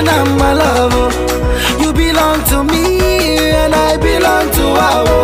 and I'm my lover. You belong to me and I belong to our.